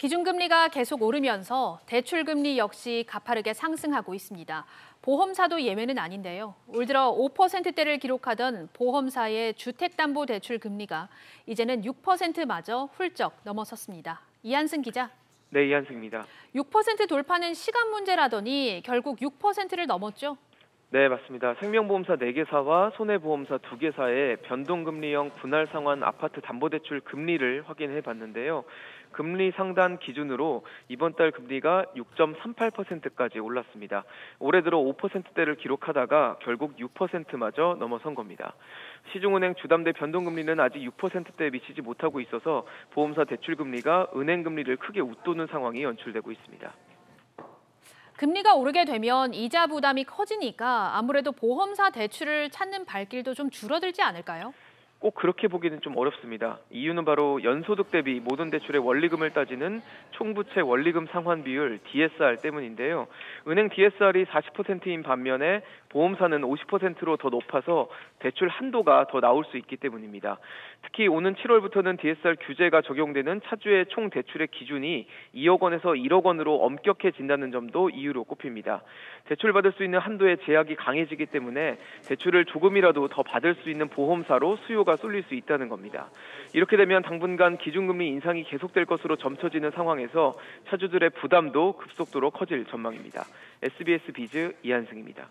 기준금리가 계속 오르면서 대출금리 역시 가파르게 상승하고 있습니다. 보험사도 예외는 아닌데요. 올 들어 5%대를 기록하던 보험사의 주택담보대출 금리가 이제는 6%마저 훌쩍 넘어섰습니다. 이한승 기자. 네, 이한승입니다. 6% 돌파는 시간 문제라더니 결국 6%를 넘었죠? 네, 맞습니다. 생명보험사 4개사와 손해보험사 2개사의 변동금리형 분할 상환 아파트 담보대출 금리를 확인해 봤는데요. 금리 상단 기준으로 이번 달 금리가 6.38%까지 올랐습니다. 올해 들어 5%대를 기록하다가 결국 6%마저 넘어선 겁니다. 시중은행 주담대 변동금리는 아직 6%대에 미치지 못하고 있어서 보험사 대출금리가 은행금리를 크게 웃도는 상황이 연출되고 있습니다. 금리가 오르게 되면 이자 부담이 커지니까 아무래도 보험사 대출을 찾는 발길도 좀 줄어들지 않을까요? 꼭 그렇게 보기는 좀 어렵습니다. 이유는 바로 연소득 대비 모든 대출의 원리금을 따지는 총부채 원리금 상환 비율 DSR 때문인데요. 은행 DSR이 40%인 반면에 보험사는 50%로 더 높아서 대출 한도가 더 나올 수 있기 때문입니다. 특히 오는 7월부터는 DSR 규제가 적용되는 차주의 총 대출의 기준이 2억 원에서 1억 원으로 엄격해진다는 점도 이유로 꼽힙니다. 대출받을 수 있는 한도의 제약이 강해지기 때문에 대출을 조금이라도 더 받을 수 있는 보험사로 수요가 수요가 쏠릴 수 있다는 겁니다. 이렇게 되면 당분간 기준금리 인상이 계속될 것으로 점쳐지는 상황에서 차주들의 부담도 급속도로 커질 전망입니다. SBS 비즈 이한승입니다.